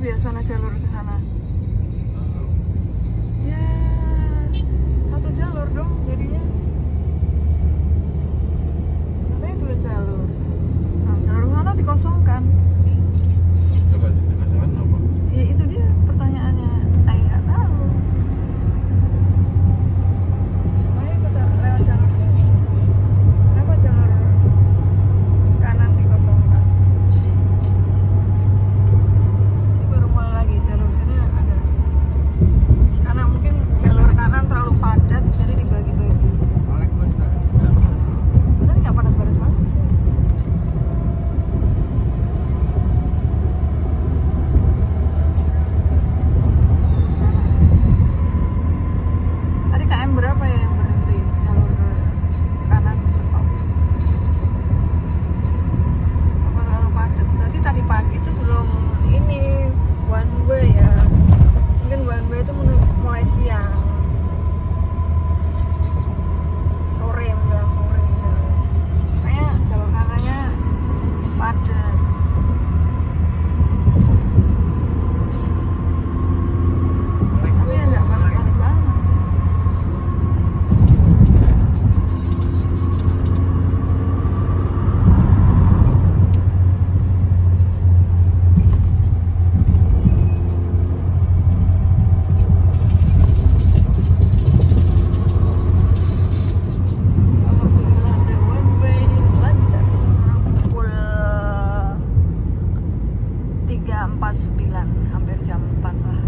biasanya jalur ke sana. 3.49 hampir jam 4 lah.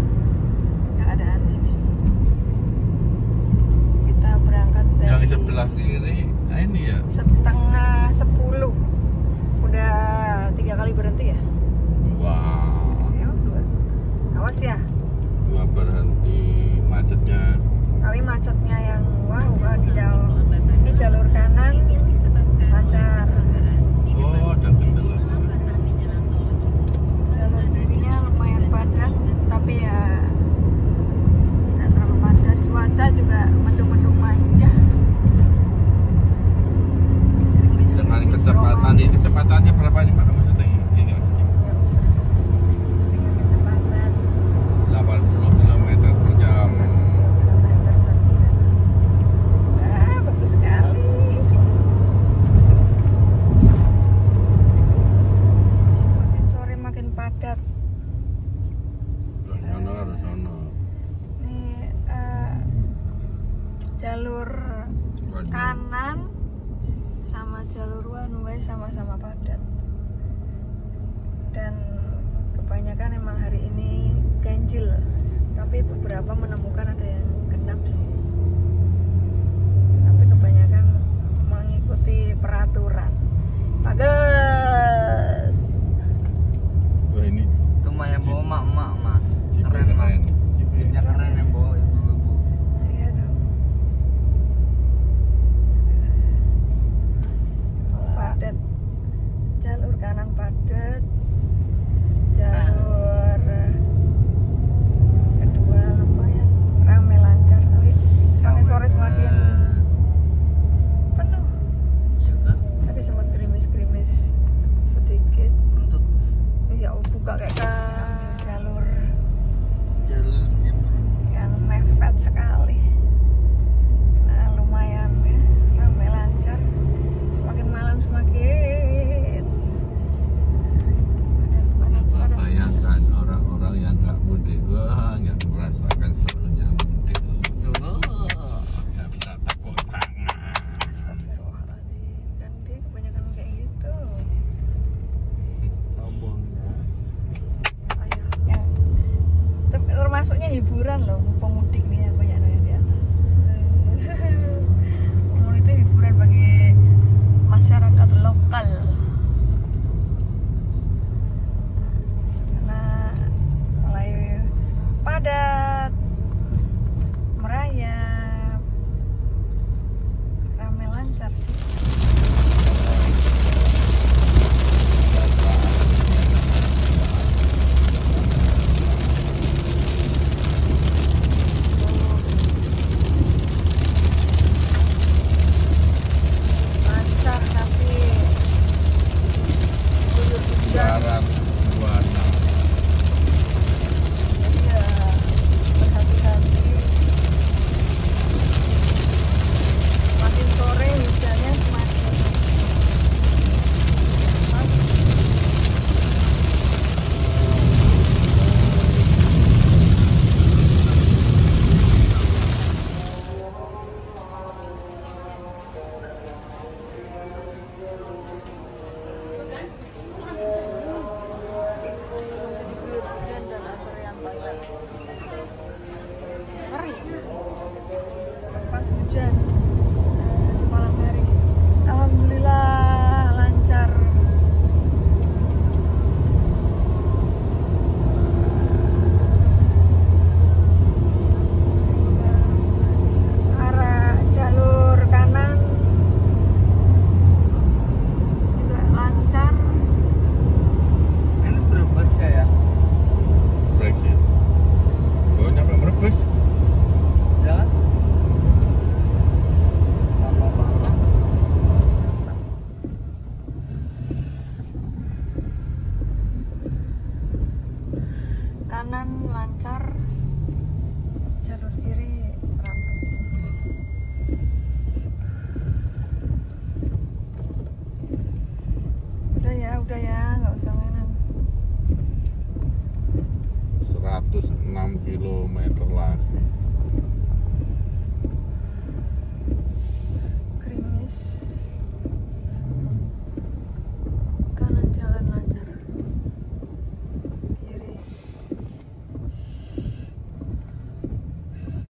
Keadaan ini. Kita berangkat dari yang sebelah kiri ah, ini ya? Setengah 10 udah tiga kali berhenti ya? sono. Ini uh, jalur Waduh. kanan sama jalur one way sama-sama padat. Dan kebanyakan emang hari ini ganjil. Tapi beberapa menemukan ada yang genap sih. Tapi kebanyakan mengikuti peraturan. Maka masuknya hiburan loh pemudik nih yang banyak yang di atas. Eh, Umur itu hiburan bagi masyarakat lokal.